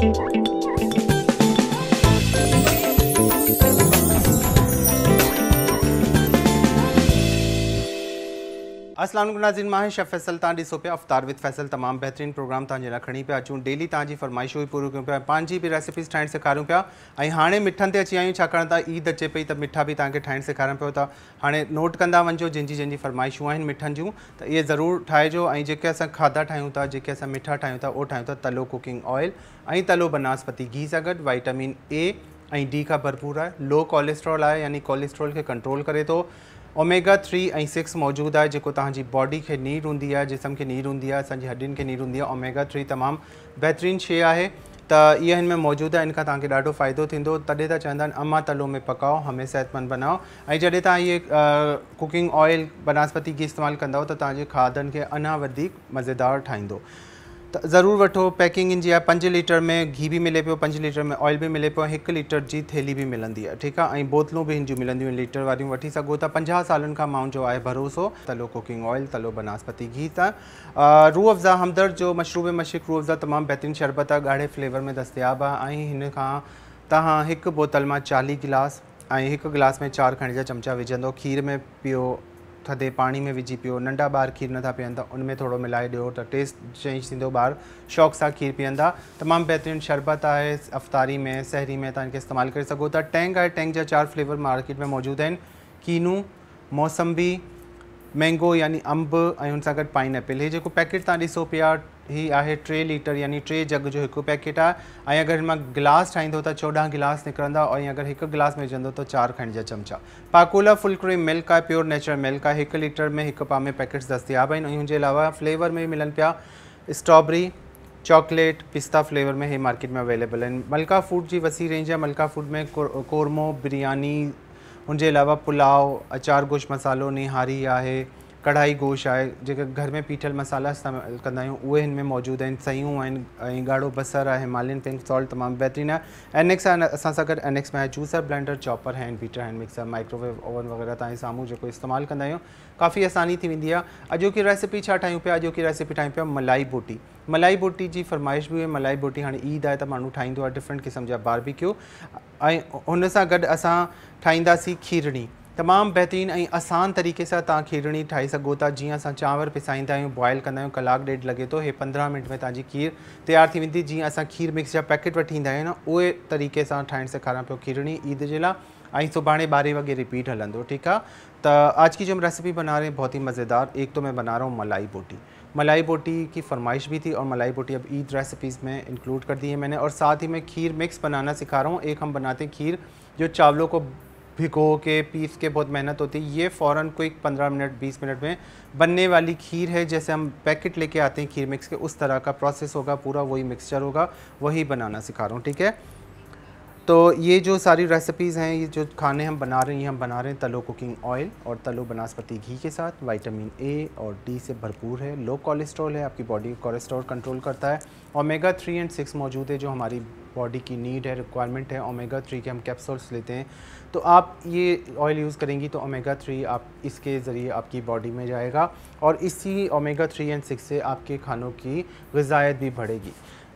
Thank you. Aslam नाज़िन माँ chef Faisal तव्हां ॾिसो पिया, अफ़तार विद फैसल, तमामु बहितरीनु प्रोग्राम तव्हांजे लाइ खणी पिया अचूं। डेली तव्हांजी फरमाइशूं बि पूरियूं कयूं पिया। पंहिंजी बि रेसिपीज़ ठाहिणु सेखारियूं पिया। ऐं हाणे अची आहियूं ईद अचे पई त मिठा बि तव्हांखे ठाहिणु सेखारियो पियो था। हाणे नोट कंदा वञिजो, जंहिंजी जंहिंजी फरमाइशूं मिठनि जूं, त इहे ज़रूरु ठाहिजो। ऐं खाधा ठाहियूं था, जेके मिठा ठाहियूं था, उहो तलो कुकिंग ऑयल ऐं तलो बनास्पति घी सां गॾु वाइटामिन ए डी खां भरपूर आहे। लो कोलेस्ट्रॉल आहे, यानी कोलेस्ट्रॉल खे कंट्रोल करे थो। ओमेगा थ्री ऐं सिक्स मौजूदु आहे, जेको तव्हांजी बॉडी खे नीड हूंदी आहे, जिस्म खे नीड हूंदी आहे नीड हूंदी आहे। ओमेगा थ्री तमामु बहितरीनु शइ आहे। त इहा हिन में मौजूदु आहे, इन खां तव्हांखे ॾाढो फ़ाइदो थींदो। अमा तलो में पकाओ, हमें सिहतमंद बनाओ। ऐं जॾहिं तव्हां इहे कुकिंग ऑयल बनास्पति घी इस्तेमालु कंदव, त तव्हांजे खाधनि खे मज़ेदार ठाहींदो। ज़रूरु वठो, पैकिंग इन जी पंज लीटर में घी बि मिले पियो, पंज लीटर में ऑयल बि मिले पियो, हिकु लीटर जी थैली बि मिलंदी आहे, ठीकु आहे? ऐं बोतलूं बि हिन लीटर वारियूं वठी सघो था। पंजाह सालनि खां भरोसो, तलो कुकिंग ऑयल तलो बनास्पति घी त। रूह अफ़ज़ा हमदर्द जो मशरूब मशिक रूह अफ़ज़ा तमामु बहितरीनु शरबत आहे, ॻाढ़े फ्लेवर में दस्तियाबु आहे, ऐं हिन खां बोतल माँ चालीह गिलास ऐं गिलास में चारि खंड जा चमचा विझंदो, खीर में पीओ थधे पाणी में विझी पियो, नंढा ॿार खीर नथा पीअनि त उन में थोरो मिलाए ॾियो त टेस्ट चेंज थींदो, ॿार शौक़ सां खीर पीअंदा। तमामु बहितरीनु शरबत आहे अफ़्तारी में, सहरी में, तव्हां हिनखे इस्तेमालु करे सघो था। टैंक आहे टैंक जा चारि फ्लेवर मार्केट में मौजूदु आहिनि। कीनू, मौसम्बी, मैंगो, यानी अंब, ऐं हुन सां गॾु पाइनएप्पल हे जेको पैकेट तव्हां ॾिसो पिया हीअ आहे टे लीटर, यानी टे जग जो हिकु पैकेट आहे। ऐं अगरि हिन माँ गिलास ठाहींदो त चोॾहं गिलास निकिरंदा ऐं अगरि हिकु गिलास में विझंदो त चारि खंड जा चमचा। पाकोला फुल क्रीम मिल्क आहे, प्योर नेचुरल मिल्क आहे। हिकु लीटर में हिकु पा में पैकेट्स दस्तियाबु आहिनि। ऐं अलावा फ्लेवर में मिलनि पिया। स्ट्रॉबेरी, चॉकलेट, पिस्ता फ्लेवर में हे मार्केट में अवेलेबल आहिनि। मलका फ़ूड जी वसी रेंज आहे। मलका फ़ूड में कोरमो, बिरयानी हुनजे अलावा पुलाव, अचार गोश मसालो, निहारी आहे। कढ़ाई गोश आहे, जेके घर में पीठल मसाला इस्तेमालु कंदा आहियूं, उहे हिन में मौजूदु आहिनि, सयूं आहिनि, ऐं बसरु आहे हिमालयन पिंक सॉल्ट तमामु बहितरीनु आहे। एन एक्स आहे, असां सां गॾु एन एक्स में आहे juicer blender chopper hand beater hand mixer microwave oven वग़ैरह तव्हांजे साम्हूं जेको इस्तेमालु कंदा आहियूं। काफ़ी आसानी थी वेंदी आहे। रेसिपी छा पिया? अॼोकी रेसिपी ठाहियूं पिया मलाई बोटी। मलाई बोटी जी फरमाइश बि हुई, मलाई बोटी हाणे ईद आहे त माण्हू ठाहींदो डिफरेंट क़िस्म जा बारबिक्यू ऐं हुन सां गॾु खीरणी। तमामु बहितरीनु आसान तरीक़े सां तव्हां खीरणी सघो था। जीअं असां चांवर पिसाईंदा आहियूं बॉइल कंदा आहियूं, कलाकु ॾेढ लॻे थो, हे पंद्रहं मिंट में तव्हांजी खीर तयारु थी वेंदी। जीअं असां खीर मिक्स जा पैकेट आहियूं न, उहे तरीक़े सां ठाहिणु सेखारियाँ पियो खीरणी ईद जे लाइ। ऐं सुभाणे ॿारहें वॻे रिपीट हलंदो, ठीकु आहे त आज की जो हम रेसिपी बना रहे हैं, बहुत ही मज़ेदार। एक तो मैं बना रहा हूँ मलाई बोटी। मलाई बोटी की फरमाइश भी थी और मलाई बोटी अब ईद रेसिपीज़ में इंक्लूड कर दी है मैंने। और साथ ही मैं खीर मिक्स बनाना सिखा रहा हूँ। एक हम बनाते हैं खीर, जो चावलों को भिगो के, पीस के बहुत मेहनत होती है। ये फ़ौरन कोई पंद्रह मिनट, बीस मिनट में बनने वाली खीर है, जैसे हम पैकेट लेके आते हैं खीर मिक्स के, उस तरह का प्रोसेस होगा, पूरा वही मिक्सचर होगा, वही बनाना सिखा रहा हूँ, ठीक है? तो ये जो सारी रेसिपीज़ हैं, ये जो खाने हम बना रहे हैं हम बना रहे हैं तलो कुकिंग ऑयल और तलो बनस्पति घी के साथ। विटामिन ए और डी से भरपूर है। लो कोलेस्ट्रॉल है, आपकी बॉडी कोलेस्ट्रॉल कंट्रोल करता है। ओमेगा थ्री एंड सिक्स मौजूद है, जो हमारी बॉडी की नीड है रिक्वायरमेंट है। ओमेगा थ्री के हम कैप्सूल्स लेते हैं। तो आप ये ऑयल यूज़ करेंगी तो ओमेगा थ्री आप इसके ज़रिए आपकी बॉडी में जाएगा और इसी ओमेगा थ्री एंड सिक्स से आपके खानों की गज़ायत भी बढ़ेगी।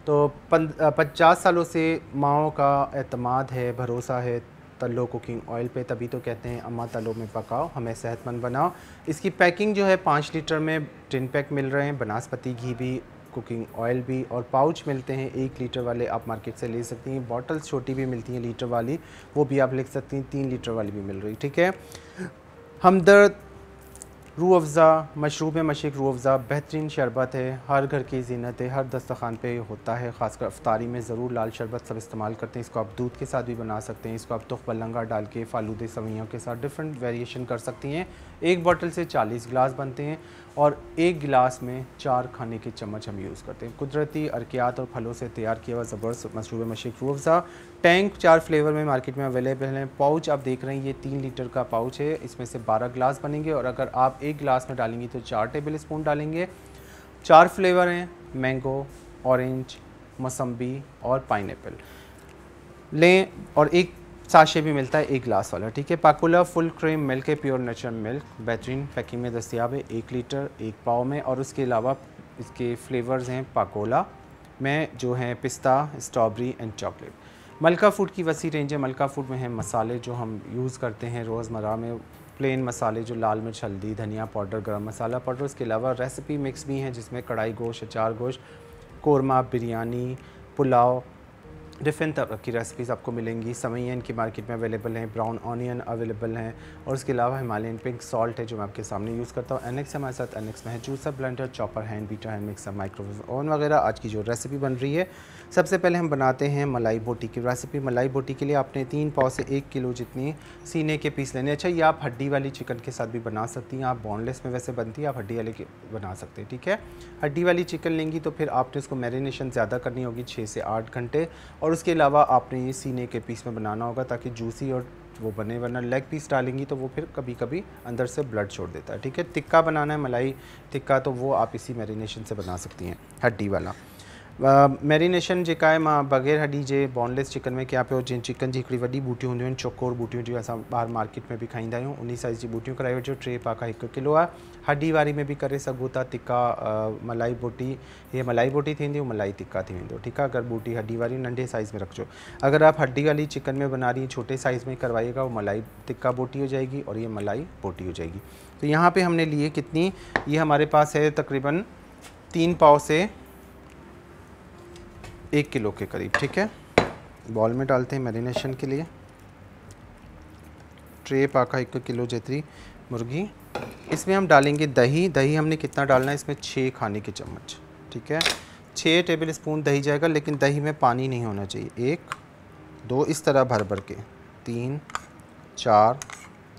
तो पचास सालों से माओ का अतमाद है, भरोसा है तलो कुकिंग ऑयल पे, तभी तो कहते हैं अम्मा तलो में पकाओ, हमें सेहतमंद बनाओ। इसकी पैकिंग जो है पाँच लीटर में टिन पैक मिल रहे हैं बनास्पति घी भी, कुकिंग ऑयल भी और पाउच मिलते हैं, एक लीटर वाले आप मार्केट से ले सकती हैं। बॉटल्स छोटी भी मिलती हैं लीटर वाली, वो भी आप लिख सकती हैं, तीन लीटर वाली भी मिल रही, ठीक है? हमदर्द रू अफ़ज़ा, मशरूब मशिक रू अफ़ज़ा बेहतरीन शरबत है, हर घर की जीनत है, हर दस्तखान पे होता है, ख़ासकर अफ्तारी में ज़रूर लाल शरबत सब इस्तेमाल करते हैं, इसको आप दूध के साथ भी बना सकते हैं, इसको आप तुख बलंगा डाल के, फालूदे सवैयों के साथ डिफरेंट वेरिएशन कर सकती हैं। एक बॉटल से 40 गिलास बनते हैं। और एक गिलास में चार खाने के चम्मच हम यूज़ करते हैं। कुदरती अरकियात और फलों से तैयार किया हुआ ज़बरदस्त मशरूब मशिक रू अफ़ज़ा। टैंक चार फ्लेवर में मार्केट में अवेलेबल हैं। पाउच आप देख रहे हैं, ये तीन लीटर का पाउच है। इसमें से बारह गिलास बनेंगे और अगर आप एक गिलास में डालेंगी तो चार टेबल स्पून डालेंगे। चार फ्लेवर हैं मैंगो ऑरेंज मौसम्बी और पाइन लें और एक साशे भी मिलता है, एक ग्लास वाला, ठीक है? पाकुला फुल क्रीम मिल्क है प्योर नेचुरल मिल्क बेहतरीन पैकिंग में दस्तियाब है, एक लीटर, एक पाव में, और उसके अलावा इसके फ्लेवर्स हैं पाकोला में, जो है पिस्ता स्ट्रॉबेरी एंड चॉकलेट मलका फ़ूड की वसी रेंज है मलका फ़ूड में है मसाले जो हम यूज़ करते हैं रोज़मर्रा में प्लेन मसाले जो लाल मिर्च, हल्दी, धनिया पाउडर गरम मसाला पाउडर उसके अलावा रेसिपी मिक्स भी हैं जिसमें कढ़ाई गोश्त, अचार गोश्त, कौरमा, बिरयानी, पुलाव डिफरेंट तरह की रेसिपीज़ आपको मिलेंगी। समय की मार्केट में अवेलेबल हैं ब्राउन ऑनियन अवेलेबल हैं, और उसके अलावा हिमालयन पिंक सॉल्ट है जो मैं आपके सामने यूज़ करता हूँ। एनएक्स हमारे साथ एनएक्स में है juicer blender chopper hand beater hand mixer microwave oven वगैरह। आज की जो रेसिपी बन रही है, सबसे पहले हम बनाते हैं मलाई बोटी की रेसिपी मलाई बोटी के लिए आपने तीन पाव से एक किलो जितनी सीने के पीस लेने अच्छा ये आप हड्डी वाली चिकन के साथ भी बना सकती हैं। आप बॉनलेस में वैसे बनती है, आप हड्डी वाली बना सकते हैं, ठीक है? हड्डी वाली चिकन लेंगी तो फिर आपने उसको मैरिनेशन ज़्यादा करनी होगी छः से आठ घंटे। और उसके अलावा आपने ये सीने के पीस में बनाना होगा ताकि जूसी और वो बने, वरना लेग पीस डालेंगी तो वो फिर कभी कभी अंदर से ब्लड छोड़ देता है। ठीक है? टिक्का बनाना है, मलाई टिक्का तो वो आप इसी मैरिनेशन से बना सकती हैं, हड्डी वाला। मैरिनेशन जेका बग़ैर हॾी जे बॉनलेस चिकन में कयां पियो जीअं चिकन जी हिकिड़ी वॾी बूटियूं हूंदियूं आहिनि, चोकोर बूटियूं जीअं ॿाहिरि मार्केट में बि खाईंदा आहियूं उन साइज़ जी बूटियूं कराए वठिजो, टे पाका हिकु किलो आहे। हॾी वारी में बि करे सघो था तिका मलाई बोटी हीअ मलाई बोटी थींदी मलाई तिक्का थी वेंदो, ठीकु आहे? अगरि बूटी हड्डी वारी नंढे साइज़ में रखिजो। अगर आप हड्डी वाली चिकन में बना रही छोटे साइज़ में करवाइएगा, वो मलाई तिक्का बोटी हो जाएगी और ये मलाई बोटी हो जाएगी। तो यहाँ पर हमने लिए कितनी, ये हमारे पास है तकरीबन तीन पाव से एक किलो के करीब, ठीक है? बॉल में डालते हैं मैरिनेशन के लिए। ट्रे पाका एक किलो जितनी मुर्गी। इसमें हम डालेंगे दही। दही हमने कितना डालना है? इसमें छः खाने के चम्मच, ठीक है? छः टेबल स्पून दही जाएगा, लेकिन दही में पानी नहीं होना चाहिए। एक, दो, इस तरह भर भर के। तीन, चार,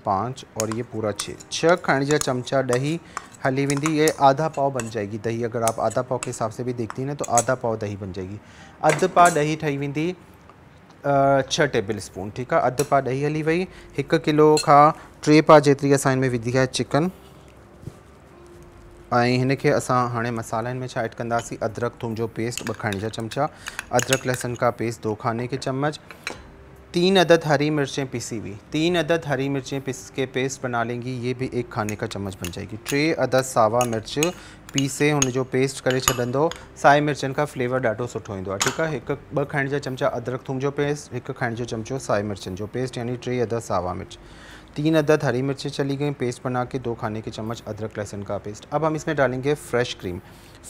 पाँच और ये पूरा छः छः खंडिया चमचा दही हली विंदी, ये आधा पाव बन जाएगी दही। अगर आप आधा पाव के हिसाब से भी देखती हैं ना तो आधा पाव दही बन जाएगी। अधु पा ॾही ठही वेंदी छह टेबल स्पून ठीकु आहे अधु पा ॾही हली वई हिकु किलो खां टे पा जेतिरी असां हिन में विधी आहे चिकन। ऐं असां हाणे मसालनि में छा ऐड कंदासीं, अदरक, थूम जो पेस्ट, ॿ खंड जा चमचा, अदरक, लहसुन का पेस्ट, दो खाने के चम्मच तीन अदद हरी मिर्चें पिसी हुई तीन अदद हरी मिर्चें पिस के पेस्ट बना लेंगी, ये भी एक खाने का चम्मच बन जाएगी। टे अदद सावा मिर्च पीसे हुन जो पेस्ट करे छॾंदो साए मिर्चनि का फ्लेवर ॾाढो सुठो ईंदो ठीकु आहे? हिकु, ॿ खाइण जा चमचा अदरक थूम जो पेस्ट, हिकु खाइण जो चमचो साए मिर्चनि जो पेस्ट, यानी टे अदद सावा मिर्च। तीन अदद हरी मिर्चें चली गई, पेस्ट बना के दो खाने के चम्मच अदरक, लहसुन का पेस्ट। अब हम इसमें डालेंगे फ्रेश क्रीम।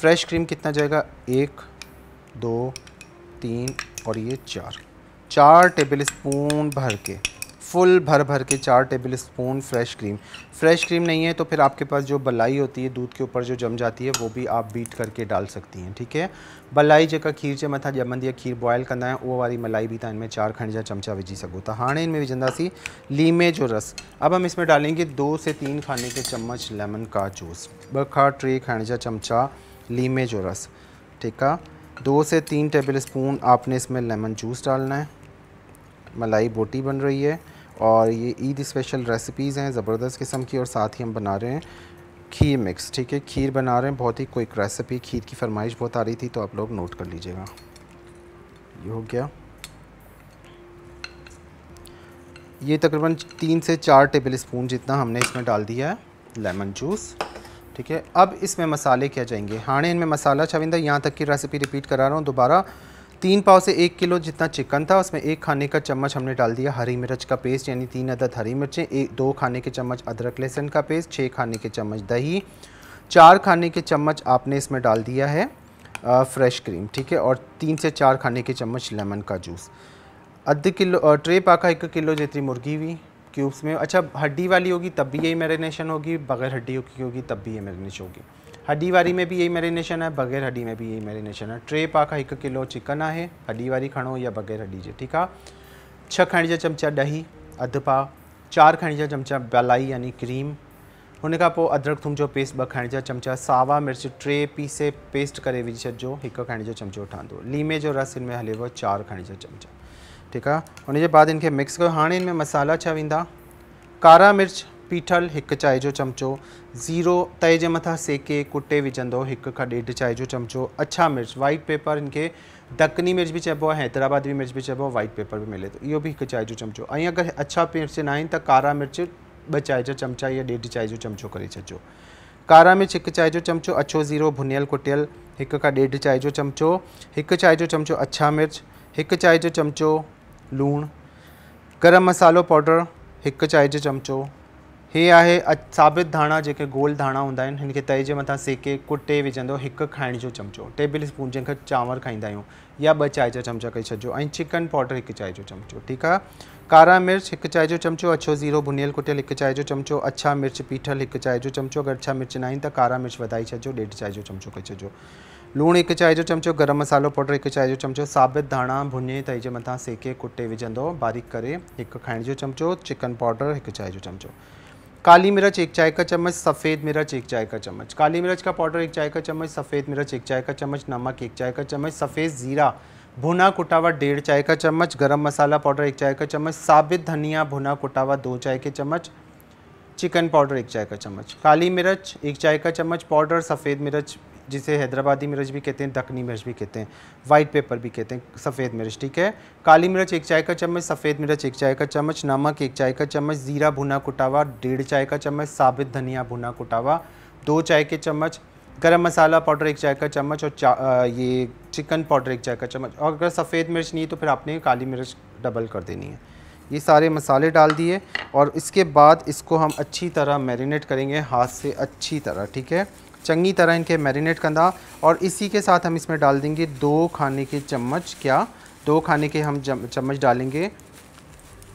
फ्रेश क्रीम कितना जाएगा? एक, दो, तीन और ये चार। चार टेबल स्पून भर के फुल भर भर के चार tablespoon fresh cream fresh cream नहीं है तो फिर आपके पास जो बलाई होती है, दूध के ऊपर जो जम जाती है, वो भी आप बीट करके डाल सकती हैं, ठीक है? बलाई जेका खीर जे मथां ॼमंदी आहे खीर बॉयल कंदा आहियूं उहो वारी मलाई भी था, इनमें चार खंड जा चमचा विझी सघो था हाँ इनमें विझंदासीं लीमे जो रस। अब हम इसमें डालेंगे दो से तीन खाने के चम्मच लेमन का जूस। ॿ खां टे खंड जा चमचा लीमे जो रस, ठीक है? दो से तीन टेबल स्पून आपने इसमें लेमन जूस डालना है। मलाई बोटी बन रही है और ये ईद स्पेशल रेसिपीज़ हैं ज़बरदस्त किस्म की और साथ ही हम बना रहे हैं खीर मिक्स ठीक है? खीर बना रहे हैं, बहुत ही क्विक रेसिपी खीर की फरमाइश बहुत आ रही थी तो आप लोग नोट कर लीजिएगा। ये हो गया। ये तकरीबन तीन से चार टेबल स्पून जितना हमने इसमें डाल दिया है लेमन जूस ठीक है? अब इसमें मसाले क्या जाएँगे? हाँ इनमें मसाला छविंदा यहाँ तक की रेसिपी रिपीट करा रहा हूँ, दोबारा तीन पाव से एक किलो जितना चिकन था उसमें एक खाने का चम्मच हमने डाल दिया हरी मिर्च का पेस्ट यानी तीन अदद हरी मिर्चें एक दो खाने के चम्मच अदरक लहसुन का पेस्ट छः खाने के चम्मच दही चार खाने के चम्मच आपने इसमें डाल दिया है आ, फ्रेश क्रीम ठीक है? और तीन से चार खाने के चम्मच लेमन का जूस। अध किलो ट्रे पाका एक किलो जितनी मुर्गी हुई क्यूब्स में। अच्छा हड्डी वाली होगी तब भी यही मैरिनेशन होगी बगैर हड्डी की होगी तब भी ये मैरिनेशन होगी। हड्डी वारी में भी यही मैरिनेशन है, बग़ैर हड्डी में भी यही मैरिनेशन है। टे पाका एक किलो चिकन है हड्डी वारी खणो या बग़ैर हड्डी जे, ठीकु आहे छह खणी जा चमचा ॾही अधु पाव, चारि खणी जा चमचा बलाई यानी क्रीम हुन खां अदरक थूम जो पेस्ट ॿ खणी जा चमचा, सावा मिर्च टे पीसे पेस्ट करे विझी छॾिजो, हिकु खणी जो चमचो ठहंदो लीमे जो रस हिन में चारि खणी जा चमचा, ठीकु आहे हुनजे बाद मिक्स कयो। हाणे हिन में मसाला छा वेंदा? कारा मिर्च पीठल एक चाय जो चमचो, ज़ीरो तए जे मथां सेके कुटे विझंदो, हिकु खां ॾेढ चाय जो चमचो अच्छा मिर्च वाइट पेपर इनके दक्कनी मिर्च भी चइबो आहे, हैदराबादी मिर्च भी चइबो वाइट पेपर भी मिले तो इहो भी हिकु चाय जो चमचो। ऐं अगरि अच्छा मिर्च न त कारा मिर्च, ॿ चाय जा चमचा या ॾेढ चाय जो चमचो करे छॾिजो। कारा मिर्च हिकु चाय जो चमचो, अछो, ज़ीरो, भुनियल, कुटियल, हिक खां ॾेढ चांहि जो चमिचो, हिकु चांहि जो चमिचो अछा मिर्च, हिकु चांहि जो चमिचो लूणु, गरम मसालो पाउडर, हिकु चांहि जो चमिचो हे आहे अ- साबित धाणा, जेके गोल धाणा हूंदा आहिनि हिन खे तए जे सेके कुटे विझंदो, हिकु खाइण जो चमिचो। टेबल स्पून जंहिंखां चांवर खाईंदा या ॿ चांहि जा चमिचा कई छॾिजो, ऐं चिकन पाउडर हिकु चांहि जो चमिचो, ठीकु आहे? कारा मिर्च हिकु चांहि जो चमिचो, अछो ज़ीरो भुनियल कुटियल हिकु चांहि जो चमिचो, अछा मिर्च पीठल हिकु चांहि जो चमिचो, अगरि अछा मिर्च न त कारा मिर्च वधाए छॾिजो, ॾेढ चांहि जो चमिचो करे छॾिजो। लूणु हिकु चांहि जो चमिचो, गरम मसालो पाउडर हिकु चांहि जो चमिचो, साबित धाणा भुञे तई जे मथां सेके कुटे विझंदो, बारीक करे हिकु खाइण जो चमिचो, चिकन पाउडर हिकु चांहि जो चमिचो। काली मिर्च, एक चाय का चम्मच, सफ़ेद मिर्च, एक चाय का चम्मच। काली मिर्च का पाउडर, एक चाय का चम्मच, सफ़ेद मिर्च, एक चाय का चम्मच, नमक, एक चाय का चम्मच, सफ़ेद ज़ीरा, भुना कुटावा, डेढ़ चाय का चम्मच, गरम मसाला पाउडर, एक चाय का चम्मच, साबित धनिया, भुना कुटावा, दो चाय के चम्मच, चिकन पाउडर, एक चाय का चम्मच। काली मिर्च, एक चाय का चम्मच, पाउडर, सफ़ेद मिर्च जिसे हैदराबादी मिर्च भी कहते हैं दखनी मिर्च भी कहते हैं वाइट पेपर भी कहते हैं सफ़ेद मिर्च ठीक है? काली मिर्च एक चाय का चम्मच सफ़ेद मिर्च एक चाय का चम्मच नमक एक चाय का चम्मच ज़ीरा भुना कुटावा डेढ़ चाय का चम्मच साबित धनिया भुना कुटावा दो चाय के चम्मच गरम मसाला पाउडर एक चाय का चम्मच और चा, ये चिकन पाउडर एक चाय का चम्मच। और अगर सफ़ेद मिर्च नहीं है तो फिर आपने काली मिर्च डबल कर देनी है। ये सारे मसाले डाल दिए और इसके बाद इसको हम अच्छी तरह मैरिनेट करेंगे हाथ से अच्छी तरह ठीक है? चंगी तरह इनके मैरिनेट कंदा और इसी के साथ हम इसमें डाल देंगे दो खाने के चम्मच, क्या? दो खाने के हम चम्मच डालेंगे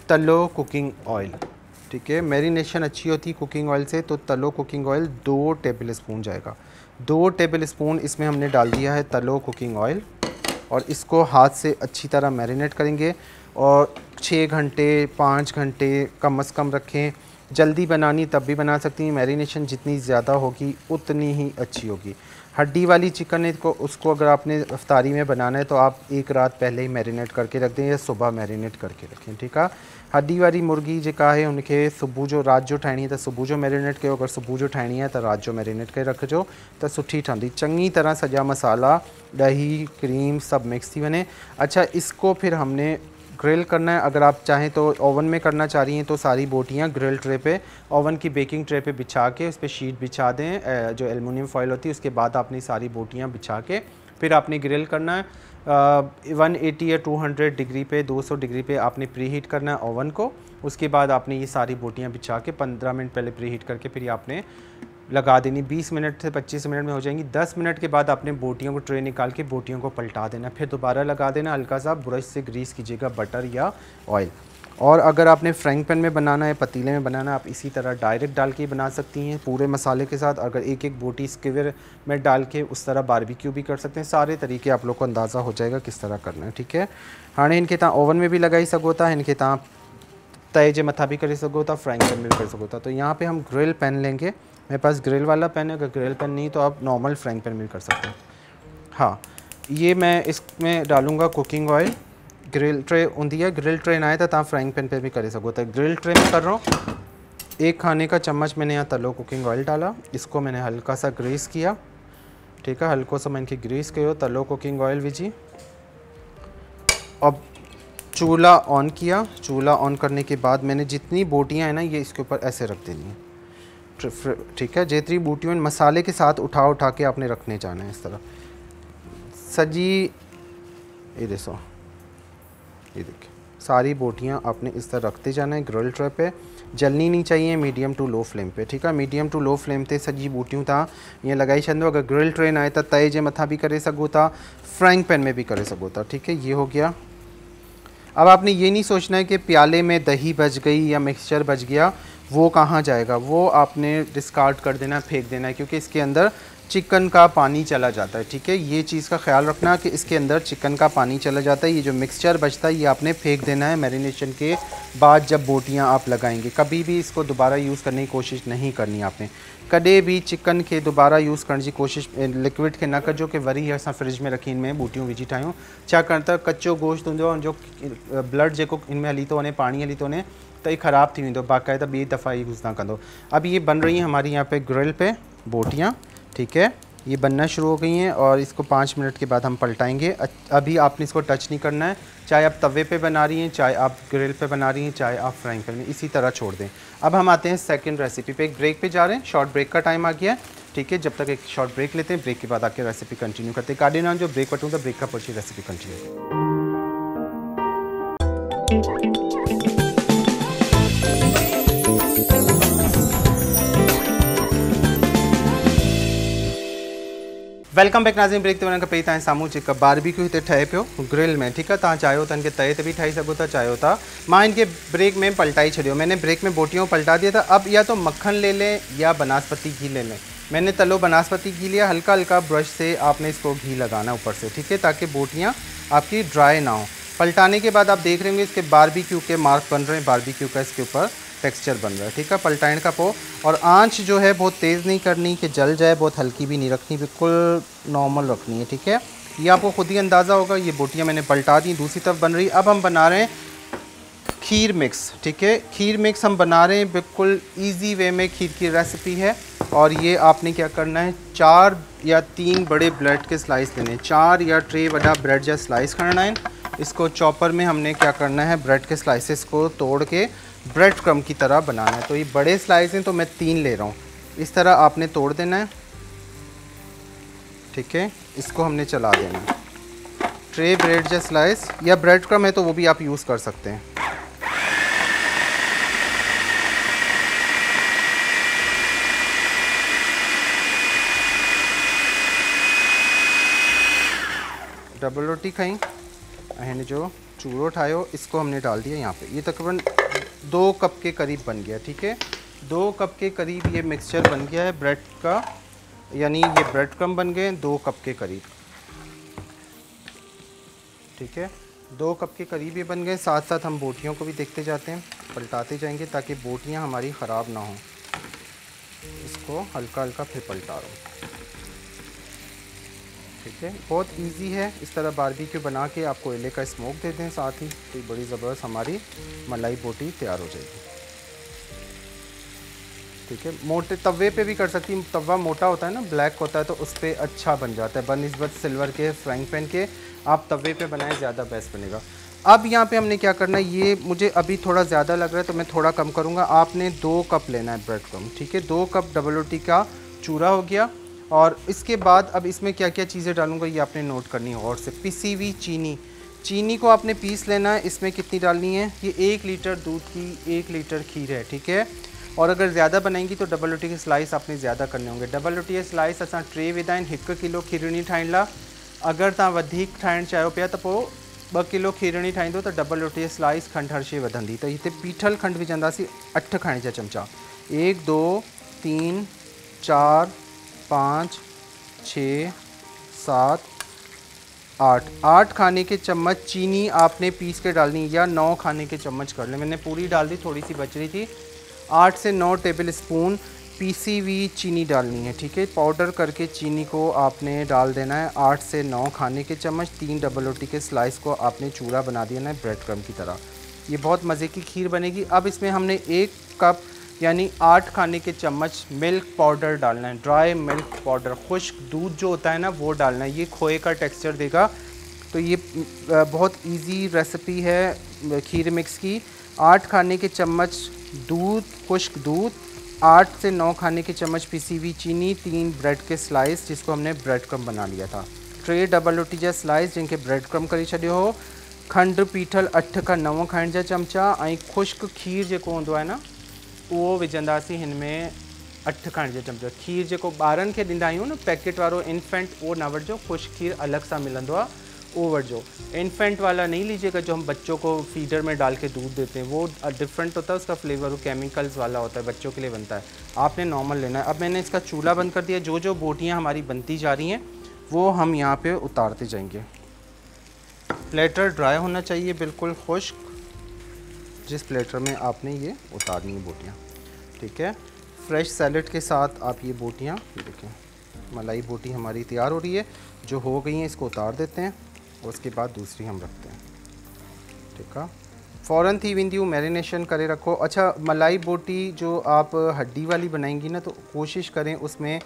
तलो कुकिंग ऑयल, ठीक है? मैरिनेशन अच्छी होती है कुकिंग ऑयल से तो तलो कुकिंग ऑयल दो टेबल स्पून जाएगा। दो टेबल स्पून इसमें हमने डाल दिया है तलो कुकिंग ऑयल और इसको हाथ से अच्छी तरह मैरिनेट करेंगे और छः घंटे, पाँच घंटे कम अज़ कम रखें। जल्दी बनानी, तब भी बना सकती हैं। मैरिनेशन जितनी ज़्यादा होगी, उतनी ही अच्छी होगी। हड्डी वाली चिकन है को उसको अगर आपने अफ्तारी में बनाना है तो आप एक रात पहले ही मैरिनेट करके रख दें या सुबह मैरिनेट करके रखें, ठीक है? हड्डी वारी मुर्गी जेका है उनखे सुबुह जो, राति जो ठाहिणी आहे त सुबुह जो मैरिनेट कयो अगरि सुबुह जो ठाहिणी आहे त राति जो मैरिनेट करे रखिजो, त सुठी ठहंदी चङी तरह सॼा मसाला ॾही क्रीम सभु मिक्स थी वञे अच्छा इसको फिर हमने ग्रिल करना है। अगर आप चाहें तो ओवन में करना चाह रही हैं तो सारी बोटियाँ ग्रिल ट्रे पे ओवन की बेकिंग ट्रे पे बिछा के उस पर शीट बिछा दें जो एलुमिनियम फॉयल होती है, उसके बाद आपने सारी बोटियाँ बिछा के फिर आपने ग्रिल करना है। वन एटी या टू हंड्रेड डिग्री पे 200 डिग्री पे आपने प्री हीट करना है ओवन को। उसके बाद आपने ये सारी बोटियाँ बिछा के 15 मिनट पहले प्री हीट करके फिर आपने लगा देनी। 20 मिनट से 25 मिनट में हो जाएँगी। 10 मिनट के बाद आपने बोटियों को ट्रे निकाल के बोटियों को पलटा देना। फिर दोबारा लगा देना, हल्का सा ब्रश से ग्रीस कीजिएगा, बटर या ऑयल। और अगर आपने फ्राइंग पैन में बनाना है, पतीले में बनाना आप इसी तरह डायरेक्ट डाल के बना सकती हैं पूरे मसाले के साथ। अगर एक एक बोटी स्किवर में डाल के उस तरह बारबेक्यू भी कर सकते हैं। सारे तरीके आप लोग को अंदाज़ा हो जाएगा किस तरह करना है, ठीक है? हाँ इनके तव्हां ओवन में भी लगाई सघो था इनके तव्हां तय जे मथा भी कर सको था फ्राइंग पैन में भी कर सको था तो यहाँ पे हम ग्रिल पैन लेंगे। मेरे पास ग्रिल वाला पैन है, अगर ग्रिल पैन नहीं तो आप नॉर्मल फ्राइंग पैन में भी कर सकते हैं। हाँ ये मैं इसमें डालूँगा कुकिंग ऑयल ग्रिल ट्रे है ग्रिल ट्रे ना है तो तव्हां फ्राइंग पैन पे भी करे सको। था ग्रिल ट्रे में कर रहा हूँ। एक खाने का चम्मच मैंने यहाँ तलो कुकिंग ऑयल डाला। इसको मैंने हल्का सा ग्रीस किया। ठीक है, हल्को सा मैं इनकी ग्रीस कयो। तलो कुकिंग ऑयल विझी अब चूल्हा ऑन किया। चूल्हा ऑन करने के बाद मैंने जितनी बोटियाँ हैं ना, ये इसके ऊपर ऐसे रख देनी ठीक है? जितनी बूटियों मसाले के साथ उठा उठा के आपने रखने जाना है इस तरह। सजी, ये देखो। ये देखिए सारी बोटियाँ आपने इस तरह रखते जाना है। ग्रिल ट्रे पे। जलनी नहीं चाहिए मीडियम टू लो फ्लेम पे। ठीक है? मीडियम टू लो फ्लेम ते सॼी बूटियूं तव्हां ईअं लॻाई छॾींदो अगरि ग्रिल ट्रे न आहे त तए जे मथां भी करे सघो था। फ्राइंग पैन में भी करे सघो था। ठीक है? ये हो गया। अब आपने ये नहीं सोचना है कि प्याले में दही बच गई या मिक्सचर बच गया, वो कहाँ जाएगा? वो आपने डिस्कार्ड कर देना, फेंक देना है, क्योंकि इसके अंदर चिकन का पानी चला जाता है, ठीक है? ये चीज़ का ख्याल रखना कि इसके अंदर चिकन का पानी चला जाता है। ये जो मिक्सचर बचता है, ये आपने फेंक देना है मैरिनेशन के बाद जब बोटियाँ आप लगाएँगे। कभी भी इसको दोबारा यूज़ करने की कोशिश नहीं करनी आपने। कॾहिं भी चिकन के दोबारा यूज़ करने की कोशिश लिक्विड के न कजो कि वरी असां फ्रिज में रखी इनमें बूटियूं विझी ठाहियूं छाकाणि त कचो गोश्त आहे हुनजो ब्लड जेको इनमें हली थो वञे पाणी हली थो वञे त ये ख़राब थी वेंदो बाक़ाइदा दफ़ा यूज़ ना कंदो। अब ये बन रही हैं हमारी यहाँ पे ग्रिल पे बोटियाँ। ठीक है? ये बनना शुरू हो गई हैं और इसको पाँच मिनट के बाद हम पलटाएँगे। अभी आपने इसको टच नहीं करना है। चाहे आप तवे पे बना रही हैं, चाहे आप ग्रिल पे बना रही हैं, चाहे आप फ्राइंग पैन में, इसी तरह छोड़ दें। अब हम आते हैं सेकंड रेसिपी पे। एक ब्रेक पे जा रहे हैं। शॉर्ट ब्रेक का टाइम आ गया है। ठीक है? जब तक एक शॉर्ट ब्रेक लेते हैं ब्रेक के बाद आके रेसिपी कंटिन्यू करते हैं। कार्डिनान जो ब्रेक बटूँ ब्रेक का पर्ची recipe continue welcome back Nazim break ते वञण खां पहिरीं तव्हांजे साम्हूं जेका बारबीक्यू हिते ठहे ग्रिल में, ठीकु आहे तव्हां चाहियो त हिनखे तए ते बि ठाही सघो था चाहियो था। माँ, इनके ब्रेक में पलटाई छॾियो मैंने ब्रेक में बोटियों पलटा दिया था। अब या तो मक्खन ले लें या बनास्पति घी ले लें। मैंने तलो बनास्पति घी लिया। हल्का हल्का ब्रश से आपने इसको घी लगाना ऊपर से, ठीक है? ताकि बोटियाँ आपकी ड्राई ना हो। पलटाने के बाद आप देख रहे होंगे इसके बारबीक्यू के मार्क बन रहे हैं बारबीक्यू का इसके ऊपर। टेक्सचर बन रहा है, ठीक है? पलटाइन का पो और आँच जो है बहुत तेज़ नहीं करनी कि जल जाए, बहुत हल्की भी नहीं रखनी, बिल्कुल नॉर्मल रखनी है, ठीक है? ये आपको खुद ही अंदाज़ा होगा, ये बोटियाँ मैंने पलटा दी, दूसरी तरफ़ बन रही अब हम बना रहे हैं खीर मिक्स ठीक है? खीर मिक्स हम बना रहे हैं, बिल्कुल ईजी वे में खीर की रेसिपी है। और ये आपने क्या करना है, चार या तीन बड़े ब्रेड के स्लाइस लेने चार या ट्रे बड़ा ब्रेड या स्लाइस करना है। इसको चॉपर में हमने क्या करना है ब्रेड के स्लाइसेस को तोड़ के ब्रेड क्रम की तरह बनाना है। तो ये बड़े स्लाइस हैं तो मैं तीन ले रहा हूँ। इस तरह आपने तोड़ देना है। ठीक है, इसको हमने चला देना है। ट्रे ब्रेड या स्लाइस या ब्रेड क्रम है तो वो भी आप यूज़ कर सकते हैं। डबल रोटी खाई जो। चूरो ठायो, इसको हमने डाल दिया यहाँ पे। ये तकरीबन दो कप के करीब बन गया, ठीक है? दो कप के करीब ये मिक्सचर बन गया है ब्रेड का, यानी ये ब्रेड क्रम बन गए दो कप के करीब। ठीक है? दो कप के करीब ये बन गए साथ साथ हम बोटियों को भी देखते जाते हैं, पलटाते जाएँगे ताकि बोटियाँ हमारी ख़राब ना हों। इसको हल्का हल्का फिर पलटा रहा ठीक है। बहुत इजी है। इस तरह बारबेक्यू बना के आप कोयले का स्मोक दे दें साथ ही। तो बड़ी ज़बरदस्त हमारी मलाई बोटी तैयार हो जाएगी। ठीक है। मोटे तवे पे भी कर सकती हूँ। तवा मोटा होता है ना ब्लैक होता है तो उस पर अच्छा बन जाता है। बनस्बत सिल्वर के फ्राइंग पैन के, आप तवे पे बनाएँ, ज़्यादा बेस्ट बनेगा। अब यहाँ पे हमने क्या करना है, ये मुझे अभी थोड़ा ज़्यादा लग रहा है तो मैं थोड़ा कम करूँगा। आपने दो कप लेना है ब्रेड कम ठीक है? दो कप डबल रोटी का चूरा हो गया। और इसके बाद अब इसमें क्या क्या चीज़ें डालूँगा, ये आपने नोट करनी है और से। पिसी हुई चीनी। चीनी को आपने पीस लेना है, इसमें कितनी डालनी है? ये एक लीटर दूध की, एक लीटर खीर है, ठीक है? और अगर ज़्यादा बनाएँगी तो डबल रोटी के स्लाइस आपने ज़्यादा करने होंगे। डबल रोटी के स्लाइस असां टे विधा आहिनि हिकु किलो खीरणी ठाहिण लाइ अगरि तव्हां वधीक ठाहिणु चाहियो पिया, त पोइ ॿ किलो खीरणी ठाहींदो त डबल रोटी स्लाइस खंडु हर शइ वधंदी। त हिते पीठल खंडु विझंदासीं अठ खाइण जा चमचा। एक, दो, तीन, चार पाँच, छ, सात, आठ। आठ खाने के चम्मच चीनी आपने पीस के डालनी या नौ खाने के चम्मच कर लें। मैंने पूरी डाल दी थोड़ी सी बच रही थी। आठ से नौ टेबल स्पून पीसी हुई चीनी डालनी है, ठीक है? पाउडर करके चीनी को आपने डाल देना है। आठ से नौ खाने के चम्मच, तीन डबल रोटी के स्लाइस को आपने चूरा बना देना है ब्रेड क्रम की तरह। ये बहुत मज़े की खीर बनेगी। अब इसमें हमने एक कप यानी आठ खाने के चम्मच मिल्क पाउडर डालना है। ड्राई मिल्क पाउडर खुश्क दूध जो होता है ना, वो डालना है। ये खोए का टेक्सचर देगा। तो ये बहुत इजी रेसिपी है खीर मिक्स की। आठ खाने के चम्मच दूध, खुश्क दूध। आठ से नौ खाने के चम्मच पिसी हुई चीनी, तीन ब्रेड के स्लाइस जिसको हमने ब्रेड क्रम बना लिया था। टे डबल रोटी जा स्लाइस जिनके ब्रेड क्रम करे छॾियो हो। खंड पीठल अठ का नव खाइण जा चमचा। खुश्क खीर हूंदो आहे न उहो विझंदासीं हिन में अठ खाइण जो चमचो। खीर खे ॾींदा आहियूं न, पैकेट वारो इन्फेंट उहो न वठिजो, ख़ुशि खीर अलॻि सां मिलंदो आहे वो इन्फेंट वाला नहीं लीजिएगा, जो हम बच्चों को फीडर में डाल के दूध देते हैं, वो डिफरेंट होता है, उसका फ्लेवर वो केमिकल्स वाला होता है, बच्चों के लिए बनता है। आपने नॉर्मल लेना है। अब मैंने इसका चूल्हा बंद कर दिया जो जो बोटियाँ हमारी बनती जा रही हैं, वो हम यहाँ पे उतारते जाएँगे। प्लेटर ड्राई होना चाहिए, बिल्कुल खुश्क। जिस प्लेटर में आपने ये उतारनी है बोटियाँ, ठीक है? फ्रेश सैलड के साथ आप ये बोटियाँ देखें, मलाई बोटी हमारी तैयार हो रही है, जो हो गई हैं, इसको उतार देते हैं, और उसके बाद दूसरी हम रखते हैं, ठीक है? फ़ौरन थी वेंदियूं मैरिनेशन करे रखो। अच्छा मलाई बोटी जो आप हड्डी वाली बनाएँगी ना तो कोशिश करें उसमें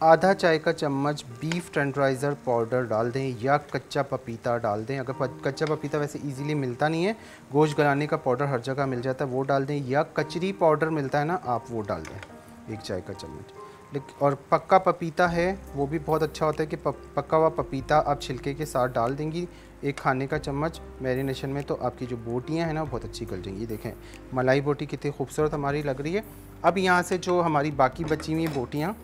आधा चाय का चम्मच बीफ टेंडराइज़र पाउडर डाल दें या कच्चा पपीता डाल दें। अगर कच्चा पपीता वैसे इजीली मिलता नहीं है, गोश्त गलाने का पाउडर हर जगह मिल जाता है, वो डाल दें या कचरी पाउडर मिलता है ना, आप वो डाल दें, एक चाय का चम्मच। और पक्का पपीता है, वो भी बहुत अच्छा होता है कि पक्का हुआ पपीता आप छिलके के साथ डाल देंगी, एक खाने का चम्मच मैरिनेशन में तो आपकी जो बोटियाँ हैं ना, बहुत अच्छी गल जाएँगी। देखें, मलाई बोटी कितनी खूबसूरत हमारी लग रही है। अब यहाँ से जो हमारी बाकी बची हुई बोटियाँ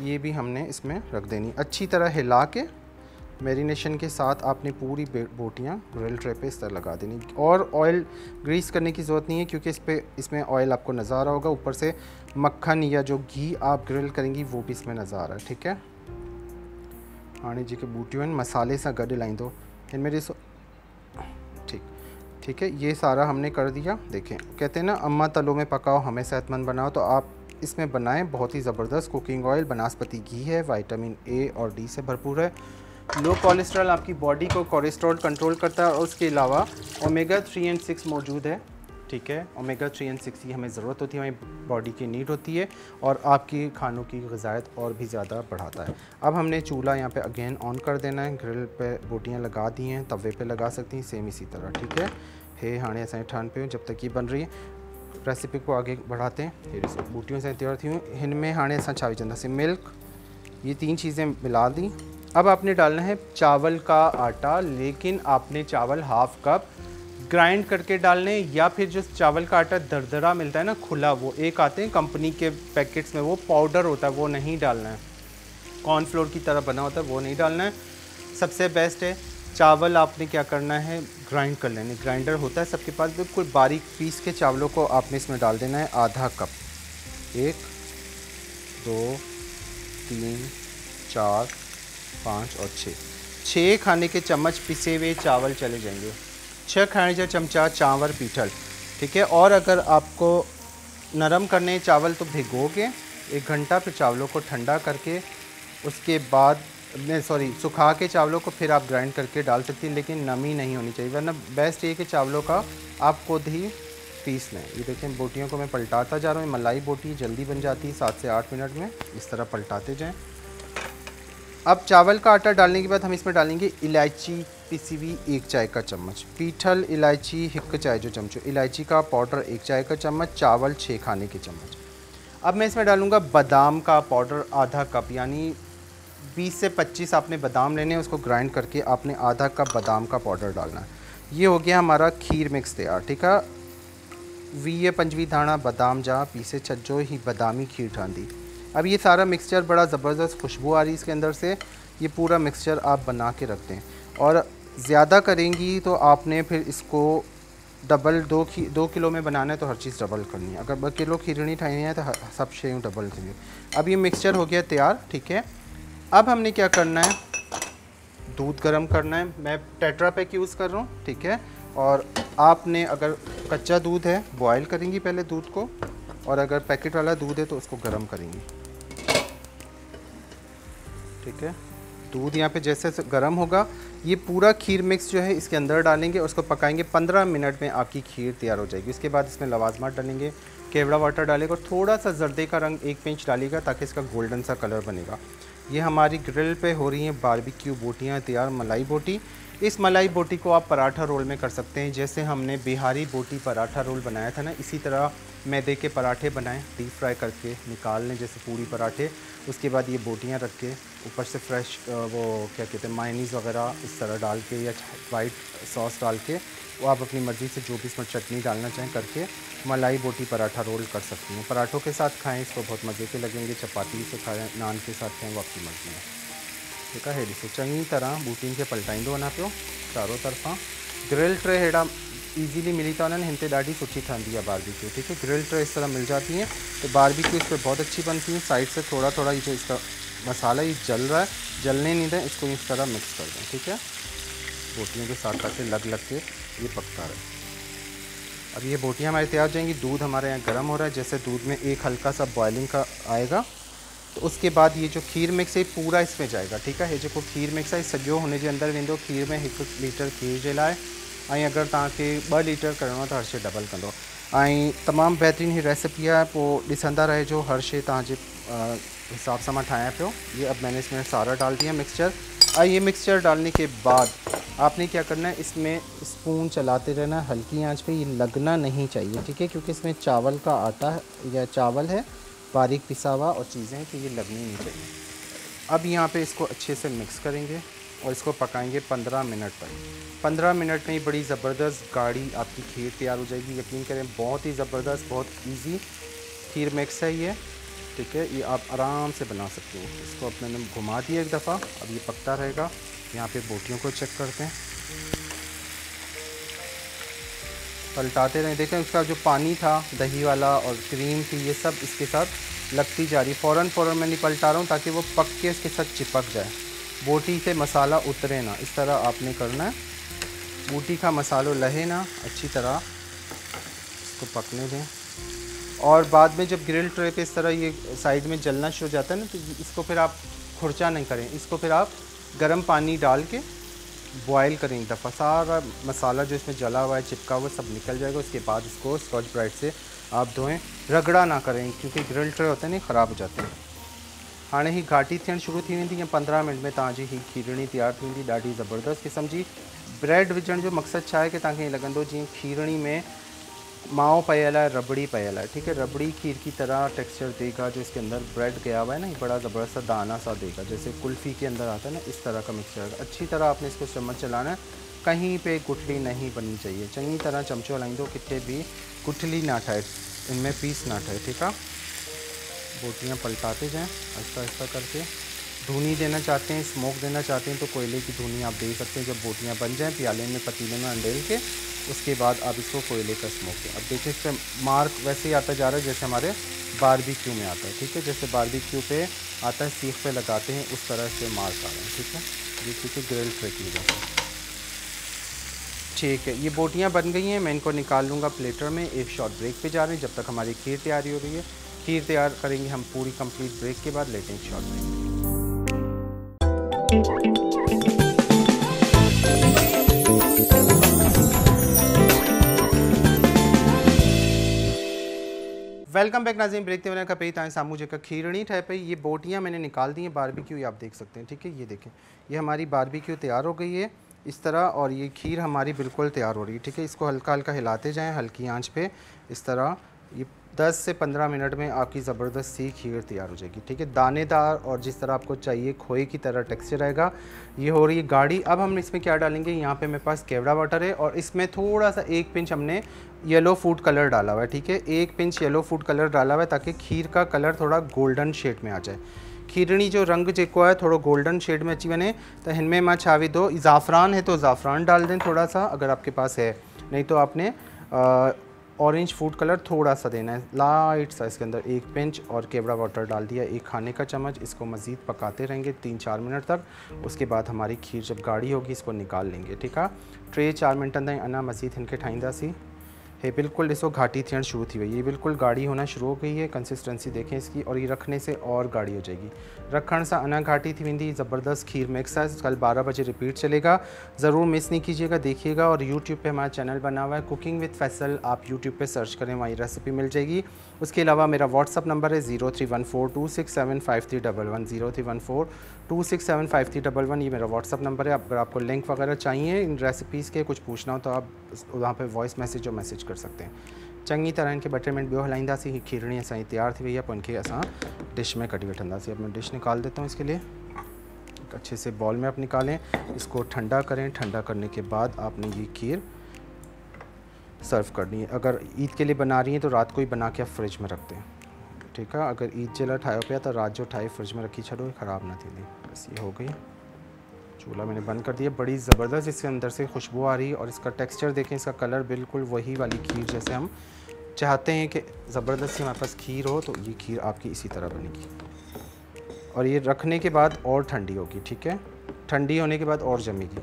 ये भी हमने इसमें रख देनी अच्छी तरह हिला के मैरिनेशन के साथ आपने पूरी बोटियाँ ग्रिल ट्रे पे इस तरह लगा देनी। और ऑयल ग्रीस करने की ज़रूरत नहीं है, क्योंकि इस पर इसमें ऑयल आपको नज़र आ रहा होगा। ऊपर से मक्खन या जो घी आप ग्रिल करेंगी, वो भी इसमें नज़र आ रहा है, ठीक है? हाणे जेके बूटियूं आहिनि मसाले सां गॾु लाहींदो हिन में ॾिसो ठीक ठीक है, ये सारा हमने कर दिया। देखें, कहते हैं ना, अम्मा तलों में पकाओ, हमें सेहतमंद बनाओ तो आप इसमें बनाएँ बहुत ही ज़बरदस्त कुकिंग ऑयल बनास्पति घी है वाइटामिन ए और डी से भरपूर है। लो कोलेस्ट्रॉल आपकी बॉडी को कोलेस्ट्रॉल कंट्रोल करता है और उसके अलावा ओमेगा थ्री एंड सिक्स मौजूद है, ठीक है? ओमेगा थ्री एंड सिक्स की हमें ज़रूरत होती है हमें बॉडी की नीड होती है और आपकी खानों की गजायत और भी ज़्यादा बढ़ाता है। अब हमने चूल्हा यहाँ पे अगेन ऑन कर देना है ग्रिल पे बोटियाँ लगा दी हैं, तवे पे लगा सकती हैं सेम इसी तरह, ठीक है? हे हाणे असांजे ठहन पे जब तक ये बन रही है। रेसिपी को आगे बढ़ाते हैं। ये ॾिसो बूटियों से तैयार थी हुई। हिन में हाणे असां छा विझंदासीं मिल्क। ये तीन चीज़ें मिला दी। अब आपने डालना है चावल का आटा लेकिन आपने चावल हाफ़ कप ग्राइंड करके डालने या फिर जो चावल का आटा दरदरा मिलता है ना खुला वो एक आते हैं कंपनी के पैकेट्स में वो पाउडर होता है वो नहीं डालना है। कॉर्नफ्लोर की तरह बना होता है वो नहीं डालना है। सबसे बेस्ट है चावल आपने क्या करना है? ग्राइंड कर लेने ग्राइंडर होता है सबके पास बिल्कुल बारीक पीस के चावलों को आपने इसमें डाल देना है आधा कप। एक, दो, तीन, चार, पाँच और छः। छः खाने के चम्मच पिसे हुए चावल चले जाएँगे। छः खाने का चमचा चावल पीठल, ठीक है? और अगर आपको नरम करने चावल तो भिगो के एक घंटा फिर चावलों को ठंडा करके उसके बाद सॉरी सुखा के चावलों को फिर आप ग्राइंड करके डाल सकती हैं, लेकिन नमी नहीं होनी चाहिए, वरना बेस्ट ये कि चावलों का आप खुद ही पीस लें। ये देखें, बोटियों को मैं पलटाता जा रहा हूँ मलाई बोटी जल्दी बन जाती है सात से आठ मिनट में, इस तरह पलटाते जाएँ। अब चावल का आटा डालने के बाद हम इसमें डालेंगे इलायची पिसी हुई एक चाय का चम्मच। पीठल, इलायची हिक चाय जो चम्मच, इलायची का पाउडर एक चाय का चम्मच, चावल छः खाने के चम्मच। अब मैं इसमें डालूँगा बादाम का पाउडर, आधा कप, यानी 20 से 25 आपने बादाम लेने हैं, उसको ग्राइंड करके आपने आधा कप बादाम का पाउडर डालना है। ये हो गया हमारा खीर मिक्स तैयार, ठीक है? वीह पंजवीह दाना बादाम जा, पीसे छजो ही बादामी खीर ठहंदी अब ये सारा मिक्सचर बड़ा ज़बरदस्त खुशबू आ रही है इसके अंदर से। ये पूरा मिक्सचर आप बना के रख दें और ज़्यादा करेंगी तो आपने फिर इसको डबल दो खी, दो किलो में बनाना है तो हर चीज़ डबल करनी है। अगर किलो खीरणी ठानी है तो सब शयूं डबल थी अब ये मिक्सचर हो गया तैयार, ठीक है? अब हमने क्या करना है? दूध गर्म करना है। मैं टेट्रा पैक यूज़ कर रहा हूँ, ठीक है? और आपने अगर कच्चा दूध है, बॉयल करेंगी पहले दूध को, और अगर पैकेट वाला दूध है तो उसको गर्म करेंगी। ठीक है? दूध यहाँ पे जैसे गर्म होगा, ये पूरा खीर मिक्स जो है इसके अंदर डालेंगे और उसको पकाएँगे। पंद्रह मिनट में आपकी खीर तैयार हो जाएगी। उसके बाद इसमें लवाजमात डालेंगे, केवड़ा वाटर डालेगा, और थोड़ा सा जर्दे का रंग एक पिंच डालेगा ताकि इसका गोल्डन सा कलर बनेगा। ये हमारी ग्रिल पे हो रही हैं बारबेक्यू बोटियाँ, तैयार मलाई बोटी। इस मलाई बोटी को आप पराठा रोल में कर सकते हैं। जैसे हमने बिहारी बोटी पराठा रोल बनाया था ना, इसी तरह मैदे के पराठे बनाएँ डीप फ्राई करके निकाल लें, जैसे पूरी पराठे। उसके बाद ये बोटियाँ रख के ऊपर से फ्रेश वो क्या कहते हैं मायनीज़ वगैरह इस तरह डाल के या वाइट सॉस डाल के वो आप अपनी मर्ज़ी से जो भी इसमें चटनी डालना चाहें करके मलाई बोटी पराठा रोल कर सकती हैं। पराठों के साथ खाएँ, इसको बहुत मज़े के लगेंगे, चपाती से खाएँ, नान के साथ खाएँ, वो आपकी मर्ज़ी है। ठीक है हेॾी चंगी तरह बूटियुनि खे पलटाईंदो वञा पियो चारों तरफ़ां। ग्रिल ट्रे हेॾा ईजीली मिली था वञनि हिन ते ॾाढी सुठी ठहंदी है ठीक है, ग्रिल ट्रे इस तरह मिल जाती हैं। तो बारबेक्यू इस पर बहुत अच्छी बनती है साइड से थोड़ा थोड़ा ये जो इसका मसाला ये जल रहा है, जलने नहीं दें, इसको इस तरह मिक्स कर दें। ठीक है, बोटियों के साथ साथ लग लग के ये पकता रहे। अब ये बोटियाँ हमारे तैयार हो जाएँगी, दूध हमारे यहाँ गर्म हो रहा है, जैसे दूध में एक हल्का सा बॉइलिंग का आएगा तो उसके बाद ये जो खीर मिक्स है पूरा इसमें जाएगा, ठीक है? ये जेको खीर मिक्स है सॼो हुन जे अंदरि वेंदो खीर में हिकु लीटर खीर जे लाइ अगरि तव्हांखे ॿ लीटर आहे त हर शइ डबल कंदो ऐं तमामु बहितरीनु ही रेसिपी आहे पोइ ॾिसंदा रहिजो हर शइ तव्हांजे हिसाब सां माँ ठाहियाँ पियो ये अब मैंने इसमें सारा डाल दिया मिक्सचर और ये मिक्सचर डालने के बाद आपने क्या करना है, इसमें स्पून चलाते रहना, हल्की आँच पे, ये लगना नहीं चाहिए, ठीक है? क्योंकि इसमें चावल का आटा या चावल है, बारीक पिसा हुआ और चीज़ें हैं तो ये लगनी नहीं चाहिए। अब यहाँ पे इसको अच्छे से मिक्स करेंगे और इसको पकाएँगे 15 मिनट तक। 15 मिनट में ही बड़ी ज़बरदस्त गाढ़ी आपकी खीर तैयार हो जाएगी। यकीन करें, बहुत ही ज़बरदस्त, बहुत ईजी खीर मिक्स है ये। ठीक है, ये आप आराम से बना सकते हो। इसको अपने घुमा दिया एक दफ़ा, अब ये पकता रहेगा। यहाँ पे बोटियों को चेक करते हैं। पलटाते रहें। देखें उसका जो पानी था, दही वाला और क्रीम थी, ये सब इसके साथ लगती जा रही। फ़ौर फ़ौर मैं नहीं पलटा रहा हूँ ताकि वो पक के इसके साथ चिपक जाए। बोटी से मसाला उतरे ना। इस तरह आपने करना है। बोटी का मसालो लहे ना, अच्छी तरह इसको पकने दें। और बाद में जब ग्रिल ट्रे पे इस तरह ये साइड में जलना शुरू हो जाता है ना तो इसको फिर आप खुर्चा नहीं करें। इसको फिर आप गर्म पानी डाल के बॉयल करें एक दफ़ा। सारा मसाला जो इसमें जला हुआ है, चिपका हुआ, सब निकल जाएगा। उसके बाद इसको स्कॉच ब्राइट से आप धोएँ। रगड़ा ना करें, क्योंकि ग्रिल ट्रे होते हैं नहीं ख़राब हो जाते हैं। हाँ ही घाटी थियणु शुरू थी वेंदी पंद्रहं मिनट में तव्हांजी ही खीरणी तैयार थी ॾाढी ज़बरदस्त क़िस्म जी ब्रेड विझण जो मक़सदु छा आहे की तव्हांखे ईअं लॻंदो, जीअं खीरणी में माओ पयल है, रबड़ी पयल है, ठीक है? रबड़ी खीर की तरह टेक्सचर देगा, जो इसके अंदर ब्रेड गया हुआ है ना, ये बड़ा ज़बरदस्त सा दाना सा देगा, जैसे कुल्फ़ी के अंदर आता है ना, इस तरह का मिक्सचर अच्छी तरह आपने इसको चम्मच चलाना है, कहीं पे गुठली नहीं बननी चाहिए। चंगी तरह चमचो हलाई दो कितने भी गुठली ना ठाए, इनमें पीस ना ठाए, ठीक है? बोटियाँ पलटाते जाएँ, आहिस्ता आहिस्ता करके। धुनी देना चाहते हैं स्मोक देना चाहते हैं तो कोयले की धुनी आप दे सकते हैं, जब बोटियाँ बन जाएँ, प्याले में, पतीले में, अंडेल के। उसके बाद आप इसको कोयले का स्मोक दें अब देखिए इस पर मार्क वैसे ही आता जा रहा है, जैसे हमारे बारबेक्यू में आता है, ठीक है? जैसे बारबेक्यू पे आता है सीख पे लगाते हैं, उस तरह से मार्क आ रहे हैं, ठीक है? ये क्योंकि ग्रिल ट्रे की वजह ठीक है, ये बोटियाँ बन गई हैं, मैं इनको निकाल लूँगा प्लेटर में, एक शॉर्ट ब्रेक पे जा रहे हैं, जब तक हमारी खीर तैयारी हो रही है। खीर तैयार करेंगे हम पूरी कंप्लीट ब्रेक के बाद लेते हैं short break welcome back Nazim break ते का पे तव्हां साम्हूं खीरणी ठहे पई ये बोटियाँ मैंने निकाल दी हैं बारबेक्यू, ये आप देख सकते हैं, ठीक है, ये देखें, ये हमारी बारबेक्यू तैयार हो गई है, इस तरह, और ये खीर हमारी बिल्कुल तैयार हो रही है, ठीक है, इसको हल्का हल्का हिलाते जाएँ, हल्की आँच पर इस तरह, ये 10 से 15 मिनट में आपकी ज़बरदस्त सी खीर तैयार हो जाएगी, ठीक है, दानेदार, और जिस तरह आपको चाहिए, खोए की तरह टेक्सचर आएगा, ये हो रही है गाढ़ी, अब हम इसमें क्या डालेंगे, यहाँ पे मेरे पास केवड़ा वाटर है, और इसमें थोड़ा सा एक पिंच हमने येलो फ़ूड कलर डाला हुआ है, ठीक है? एक पिंच येलो फ़ूड कलर डाला हुआ है ताकि खीर का कलर थोड़ा गोल्डन शेड में आ जाए। खीरणी जो रंग जो है, थोड़ा गोल्डन शेड में अची वञे तो इनमें माँ छा विधो ज़ाफ़रान है तो ज़ाफ़रान डाल दें थोड़ा सा, अगर आपके पास है। नहीं तो आपने ऑरेंज फ़ूड कलर थोड़ा सा देना है। लाइट सा इसके अंदर एक पिंच और केवड़ा वाटर डाल दिया। एक खाने का चम्मच, इसको मज़ीद पकाते रहेंगे तीन चार मिनट तक। उसके बाद हमारी खीर जब गाढ़ी होगी, इसको निकाल लेंगे, ठीक है? टे चार मिनट ताईं अना मज़ीद इनके ठाहींदासीं है बिल्कुल ॾिसो घाटी थियण शुरू थी वही ये बिल्कुल गाढ़ी होना शुरू हो गई है कंसिस्टेंसी देखें इसकी और ये रखने से और गाढ़ी हो जाएगी। रखने से अना घाटी थी वेंदी, ज़बरदस्त खीर मिक्स है कल 12 बजे रिपीट चलेगा। ज़रूर मिस नहीं कीजिएगा, देखिएगा और यूट्यूब पे हमारा चैनल बना हुआ है कुकिंग विद फैसल आप यूट्यूब पे सर्च करें, वहाँ रेसिपी मिल जाएगी। उसके अलावा मेरा व्हाट्सअप नंबर है zero three one four two six seven five three double one zero three one four two six seven five three double one ये मेरा व्हाट्सअप नंबर है। अगर आपको लिंक वगैरह चाहिए इन रेसिपीज़ के, कुछ पूछना हो तो आप वहाँ पे वॉइस मैसेज और मैसेज कर सकते हैं। चंगी तरह इनके ॿ मिनट ॿियो हलाईंदासीं खीरणी असांजी तैयार थी वई आहे पोइ डिश में कटी वठंदासीं अब मैं डिश निकाल देता हूँ इसके लिए। अच्छे से बॉल में आप निकालें। इसको ठंडा करें। ठंडा करने के बाद आपने ये खीर सर्व करनी है। अगर ईद के लिए बना रही हैं तो रात को ही बना के आप फ्रिज में रख दें। ठीक है अगर ईद जे लाइ ठाहियो पिया तो रात जो ठाहे फ्रिज में रखी छो ख़राब ना थी बस ये हो गई। चूल्हा मैंने बंद कर दिया। बड़ी ज़बरदस्त इसके अंदर से खुशबू आ रही है और इसका टेक्सचर देखें, इसका कलर बिल्कुल वही वाली खीर जैसे हम चाहते हैं कि ज़बरदस्त हमारे पास खीर हो तो ये खीर आपकी इसी तरह बनेगी। और ये रखने के बाद और ठंडी होगी, ठीक है? ठंडी होने के बाद और जमेगी।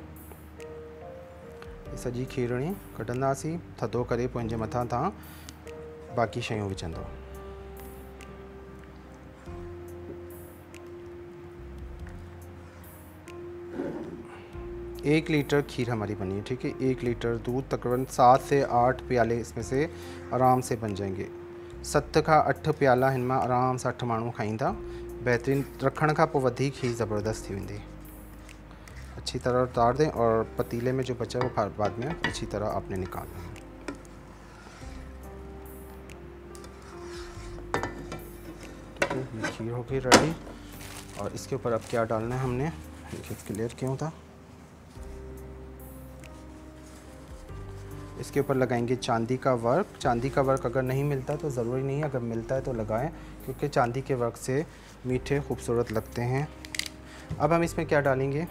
सॼी खीरणी कढंदासीं थधो करे मथां तव्हां बाक़ी शयूं विझंदव एक लीटर खीर हमारी बनी है, ठीक है? एक लीटर दूध तकरीबन सात से आठ प्याले इसमें से आराम से बन जाएँगे। सत का अठ प्याला हिन आराम से अठ माण्हू खाईंदा। बहितरीन रखण खां पोइ वधीक ही ज़बरदस्त थी वेंदी। अच्छी तरह उतार दें और पतीले में जो बचा वो बाद में अच्छी तरह आपने निकालना ये खीर हो गई रेडी और इसके ऊपर अब क्या डालना है हमने? क्लियर क्यों था? इसके ऊपर लगाएँगे चांदी का वर्क। चांदी का वर्क अगर नहीं मिलता तो ज़रूरी नहीं अगर मिलता है तो लगाएँ, क्योंकि चांदी के वर्क से मीठे, खूबसूरत लगते हैं। अब हम इसमें क्या डालेंगे?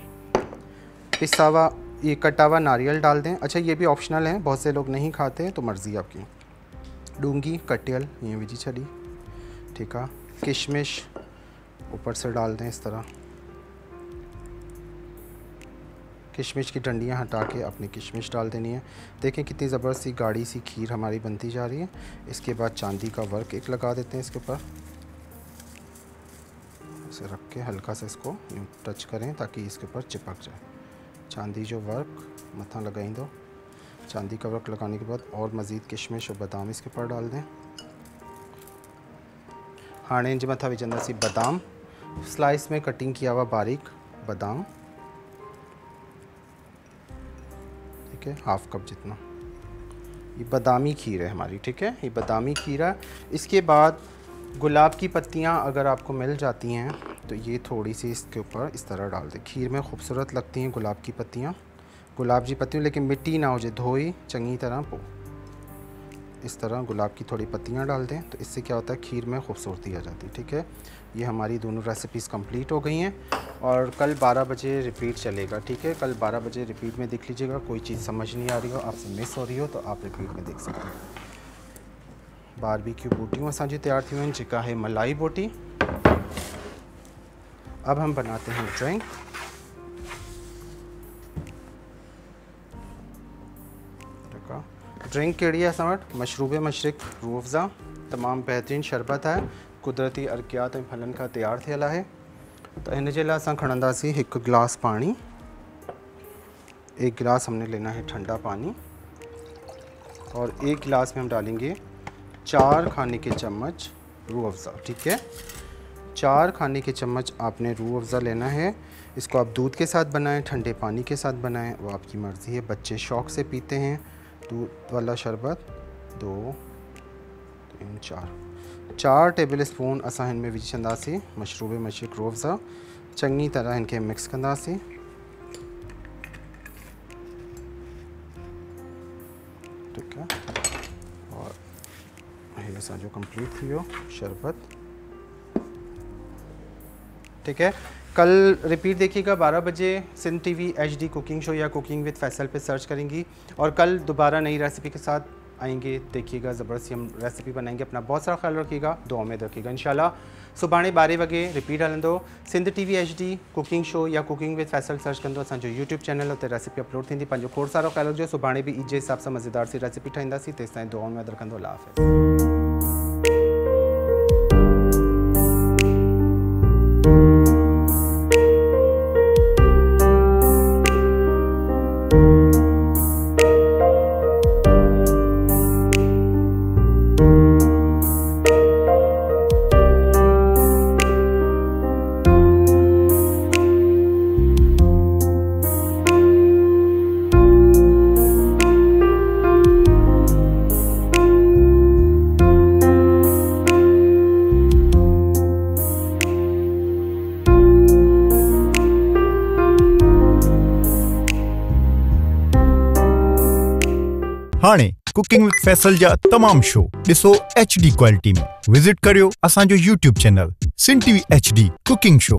पिसावा, ये कटा हुआ नारियल डाल दें। अच्छा ये भी ऑप्शनल है, बहुत से लोग नहीं खाते तो मर्ज़ी आपकी। डूँगी, कटियल, ये भी जी चली ठीक है, किशमिश ऊपर से डाल दें इस तरह। किशमिश की डंडियाँ हटा के अपनी किशमिश डाल देनी है। देखें कितनी ज़बरदस्त सी गाढ़ी सी खीर हमारी बनती जा रही है। इसके बाद चांदी का वर्क एक लगा देते हैं इसके ऊपर। इसे रख के हल्का से इसको टच करें ताकि इसके ऊपर चिपक जाए। चांदी जो वर्क मथा लगाई दो। चांदी का वर्क लगाने के बाद और मज़ीद किशमिश और बादाम इसके ऊपर डाल दें। हाणे इन मथा विझंदासीं बादाम। स्लाइस में कटिंग किया हुआ बारीक बादाम। है हाफ़ कप जितना। ये बादामी खीर है हमारी, ठीक है? ये बादामी खीरा इसके बाद गुलाब की पत्तियाँ अगर आपको मिल जाती हैं तो ये थोड़ी सी इसके ऊपर इस तरह डाल दें। खीर में खूबसूरत लगती हैं गुलाब की पत्तियाँ। गुलाब जी पत्तियों, लेकिन मिट्टी ना हो जाए, धोई, चंगी तरह इस तरह गुलाब की थोड़ी पत्तियाँ डाल दें तो इससे क्या होता है, खीर में खूबसूरती आ जाती है, ठीक है? ये हमारी दोनों रेसिपीज़ कंप्लीट हो गई हैं और कल 12 बजे रिपीट चलेगा, ठीक है? कल 12 बजे रिपीट में देख लीजिएगा, कोई चीज़ समझ नहीं आ रही हो, आपसे मिस हो रही हो तो आप रिपीट में देख सकते हैं। बारबेक्यू बोटियूं असांजी तैयार थी आहिनि जेका है मलाई बोटी। अब हम बनाते हैं ड्रिंक ड्रिंक कड़ी है असां मशरूब मशरक रूह अफ़ज़ा तमामु बहितरीनु शरबत है। कुदरती अर्कियात फलन का तैयार थियल है। तो इन जे एक गिलास पानी। एक गिलास हमने लेना है ठंडा पानी। और एक गिलास में हम डालेंगे चार खाने के चम्मच रूह अफ़ज़ा ठीक है? चार खाने के चम्मच आपने रूह अफ़ज़ा लेना है। इसको आप दूध के साथ बनाएँ, ठंडे पानी के साथ बनाएँ। वो आपकी मर्ज़ी है, बच्चे शौक़ से पीते हैं। दूध वाला शरबत, दो, तीन, चार। चार टेबल स्पून असां हिन में विझी छॾंदासीं मशरूब मशरक रूह अफ़ज़ा चङी तरह इनके मिक्स कंदासीं ठीक है? और ये असांजो कंप्लीट थी शरबत। ठीक है? कल रिपीट देखिएगा 12 बजे Sindh TV HD cooking show या कुकिंग विद फैसल पे सर्च करेंगी और कल दोबारा नई रेसिपी के साथ आएँगे, देखिएगा, ज़बरदस्ती हम रेसिपी बनाएँगे, अपना बहुत सारा ख्याल रखिएगा, दुआ में रखिएगा इन सुभाणे ॿारहें वॻे रिपीट हलंदो, Sindh T V H D cooking show या कुकिंग विद फैसल सर्च कंदो असांजो यूट्यूब चैनल उते रेसिपी अपलोड थींदी, पंहिंजो खोड़ सारो ख्याल रखिजो, सुभाणे बि ईद जे हिसाब सां मज़ेदार सी रेसिपी ठाहींदासीं, तेसिताईं दुआ में रखंदो लाफ़ कुकिंग विद फैसल जा तमाम शो ॾिसो एच डी क्वालिटी में। विज़िट करियो असांजो YouTube channel Sindh TV H D cooking show